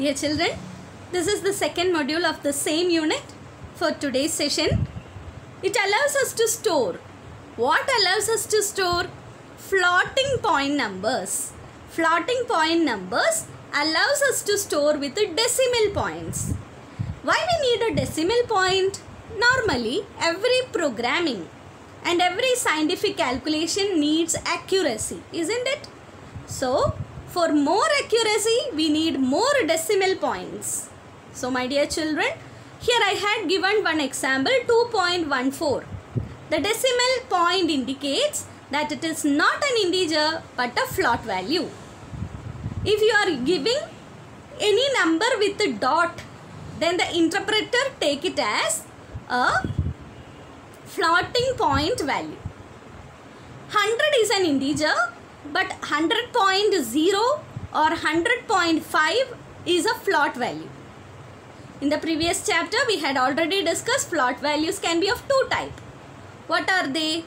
Dear children, this is the second module of the same unit for today's session. It allows us to store. What allows us to store? Floating point numbers. Floating point numbers allows us to store with decimal points. Why we need a decimal point? Normally, every programming and every scientific calculation needs accuracy, isn't it? So, for more accuracy, we need more decimal points. So, my dear children, here I had given one example 2.14. The decimal point indicates that it is not an integer but a float value. If you are giving any number with a dot, then the interpreter take it as a floating point value. 100 is an integer but 100.0 or 100.5 is a float value. In the previous chapter we had already discussed float values can be of two type. What are they?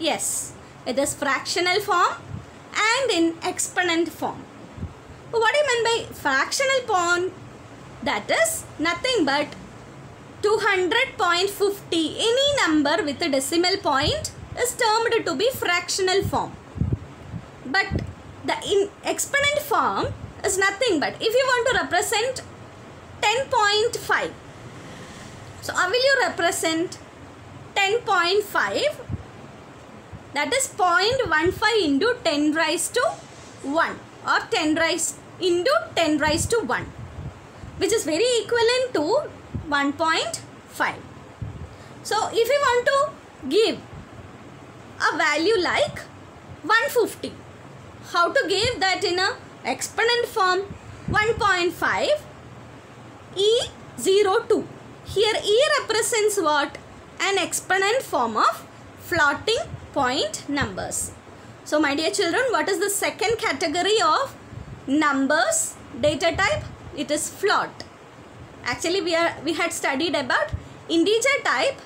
Yes, it is fractional form and in exponent form. What do you mean by fractional form? That is nothing but 200.50 any number with a decimal point is termed to be fractional form but the in exponent form is nothing but if you want to represent 10.5 so how will you represent 10.5 that is 0.15 into 10 raised to 1 or 10 raised into 10 raised to 1 which is very equivalent to 1.5 so if you want to give a value like 150 how to give that in a exponent form? 1.5 e02 here e represents what? An exponent form of floating point numbers. So my dear children what is the second category of numbers? Data type? It is float. Actually we are we had studied about integer type.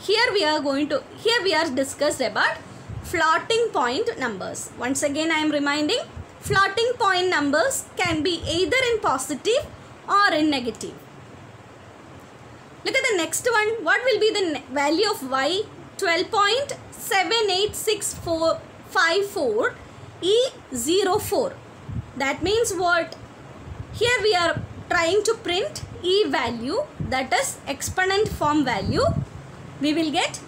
Here we are going to here we are discussed about floating point numbers. Once again i am reminding floating point numbers can be either in positive or in negative. Look at the next one. What will be the value of y? 12.786454 e04 that means what? Here we are trying to print e value that is exponent form value. We will get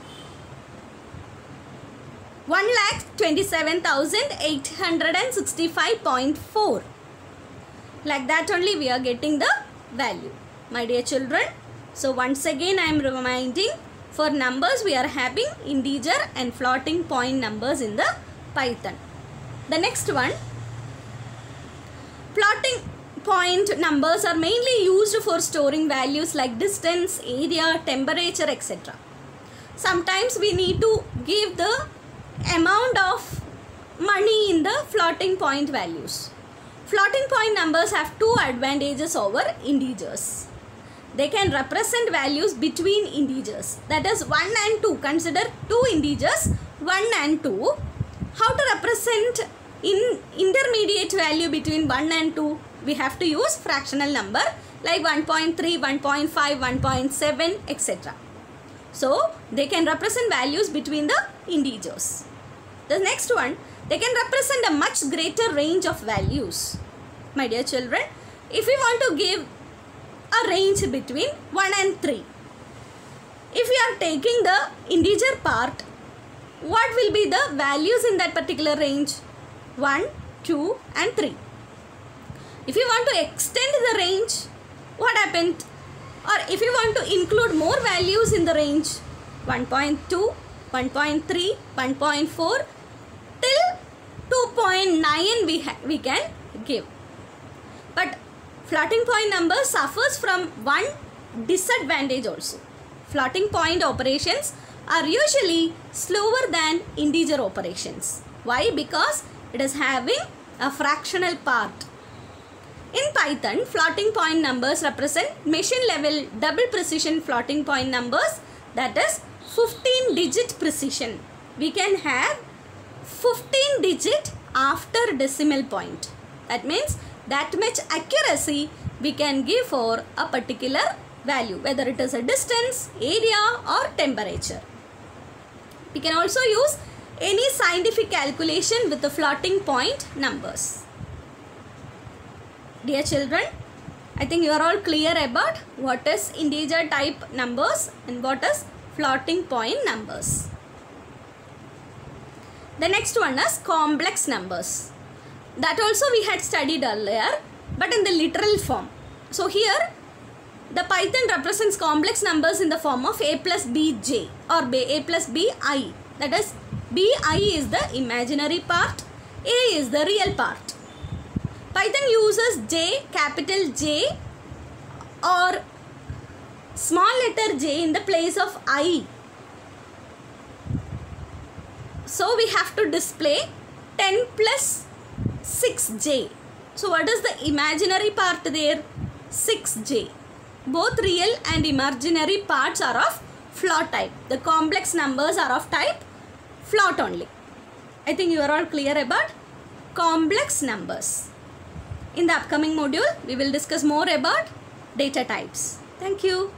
1,27,865.4 like that only we are getting the value. My dear children so once again I am reminding for numbers we are having integer and floating point numbers in the Python. The next one floating point numbers are mainly used for storing values like distance area temperature etc sometimes we need to give the amount of money in the floating point values. Floating point numbers have two advantages over integers. They can represent values between integers that is 1 and 2. Consider two integers 1 and 2. How to represent in intermediate value between 1 and 2? We have to use fractional number like 1.3, 1.5, 1.7 etc. So, they can represent values between the integers. The next one, they can represent a much greater range of values. My dear children, if we want to give a range between 1 and 3, if we are taking the integer part, what will be the values in that particular range? 1, 2 and 3. If you want to extend the range, what happened? or if you want to include more values in the range 1.2 1.3 1.4 till 2.9 we we can give. But floating point number suffers from one disadvantage also. Floating point operations are usually slower than integer operations. Why? Because it is having a fractional part. In Python, floating point numbers represent machine level double precision floating point numbers that is 15 digit precision. We can have 15 digit after decimal point. That means that much accuracy we can give for a particular value whether it is a distance, area or temperature. We can also use any scientific calculation with the floating point numbers. Dear children, I think you are all clear about what is integer type numbers and what is floating point numbers. The next one is complex numbers. That also we had studied earlier but in the literal form. So here the Python represents complex numbers in the form of a plus bj or a plus bi. That is bi is the imaginary part, a is the real part. Python uses j, capital J or small letter j in the place of i. So we have to display 10 plus 6j. So what is the imaginary part there? 6j. Both real and imaginary parts are of float type. The complex numbers are of type float only. I think you are all clear about complex numbers. In the upcoming module, we will discuss more about data types. Thank you.